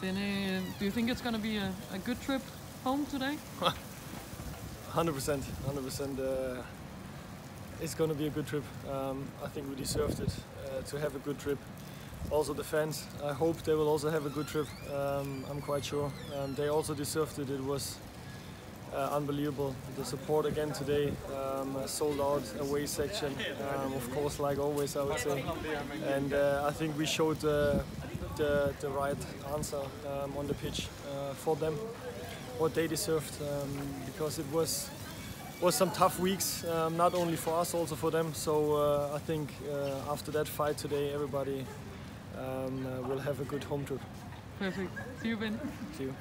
Benny, do you think it's going to be a, a good trip home today? 100%, 100%. Uh, it's going to be a good trip. Um, I think we deserved it uh, to have a good trip. Also the fans, I hope they will also have a good trip. Um, I'm quite sure. Um, they also deserved it. It was uh, unbelievable. The support again today, um, a sold out away section, um, of course, like always, I would say. And uh, I think we showed uh, the, the right answer um, on the pitch uh, for them, what they deserved, um, because it was was some tough weeks, um, not only for us, also for them. So uh, I think uh, after that fight today, everybody um, uh, will have a good home trip. Perfect. See you, Benny. See you.